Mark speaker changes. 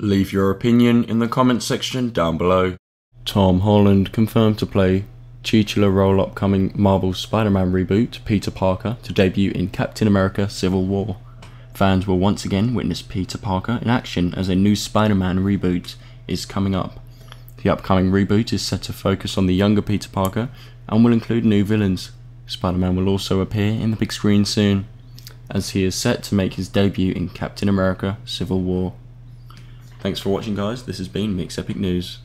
Speaker 1: Leave your opinion in the comments section down below. Tom Holland confirmed to play titular role upcoming Marvel Spider-Man reboot Peter Parker to debut in Captain America Civil War. Fans will once again witness Peter Parker in action as a new Spider-Man reboot is coming up. The upcoming reboot is set to focus on the younger Peter Parker and will include new villains. Spider-Man will also appear in the big screen soon, as he is set to make his debut in Captain America Civil War. Thanks for watching guys, this has been Mix Epic News.